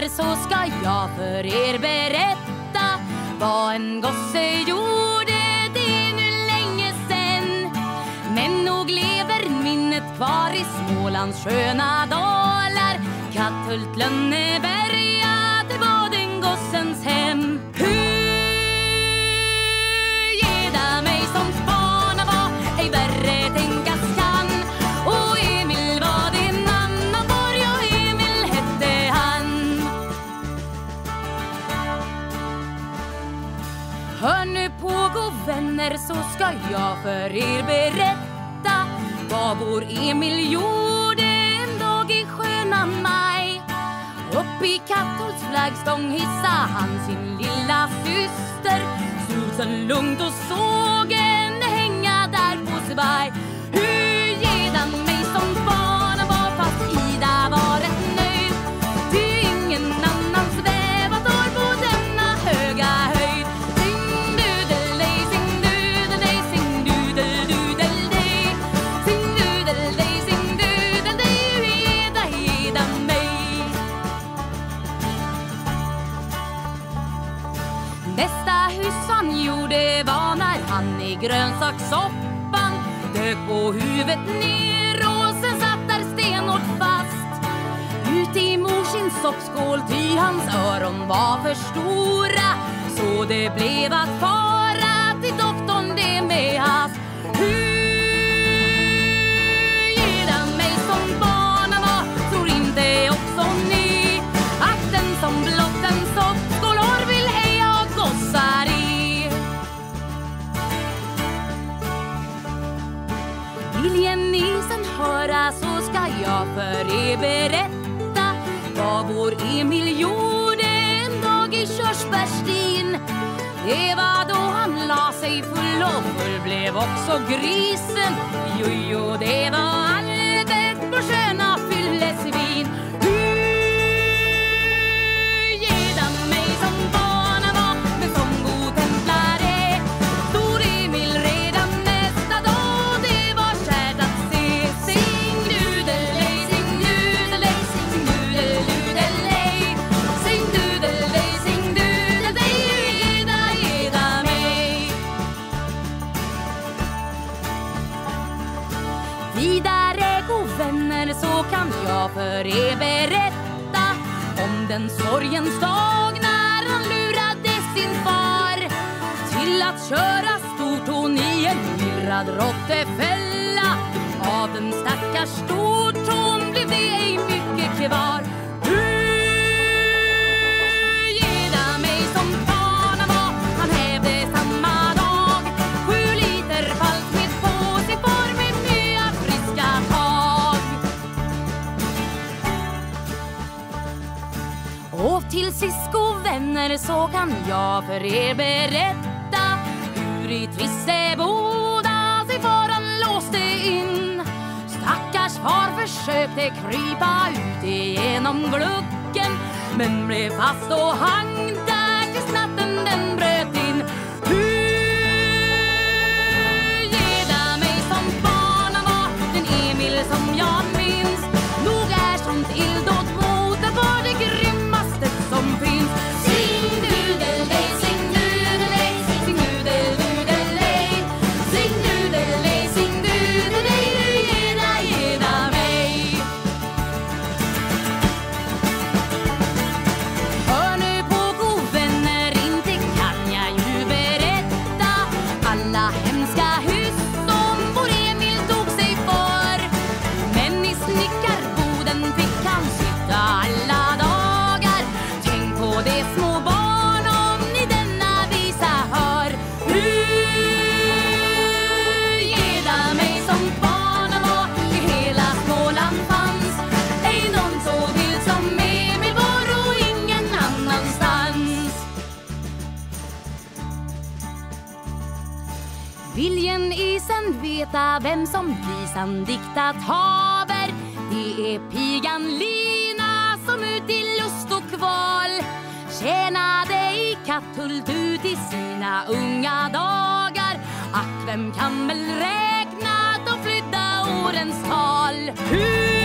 vänner så ska jag för er berätta vad en gosse gjorde, det är nu länge sen. Men nog lever minnet kvar i Smålands sköna dalar. Katthult, Lönneberga, det var den gossens hem. Hör nu på go' vänner så ska jag för er berätta vad vår Emil gjorde en dag i sköna maj. Upp i Katthults flaggstång hissa han sin lilla syster Stod sen lugnt och sov Det var när han i grönsakssoppan dök på huvudet ner och sen satt där stenhårt fast. Ut i morsins soppskål ty hans öron var för stora så det blev att fara för er berätta vad vår Emil gjorde en dag i körsbärsstin. Det var då han la sig full och full blev också grisen. Jojo, det var alldeles på sköna Vidare, god vänner, så kan jag för er berätta om den sorgens dag när han lurade sin far till att köra stortån i en myllrad råttefälla. Av den stackars stortån blev det ej mycket kvar. Till sist, vänner, så kan jag för er berätta hur i Trisseboda sig faran låste in. Stackars far försökte krypa ut igenom gluggen men blev fast och hang där tills natten den bröt in. Geda mig som barnen var, den Emil som jag minns. Nog är sånt illdåd Viljen isen veta vem som visan diktat haver. Det är pigan Lina som ut i lust och kval. Tjänade i Katthult ut i sina unga dagar. Ack, vem kan väl räkna de flydda årens tal? Hur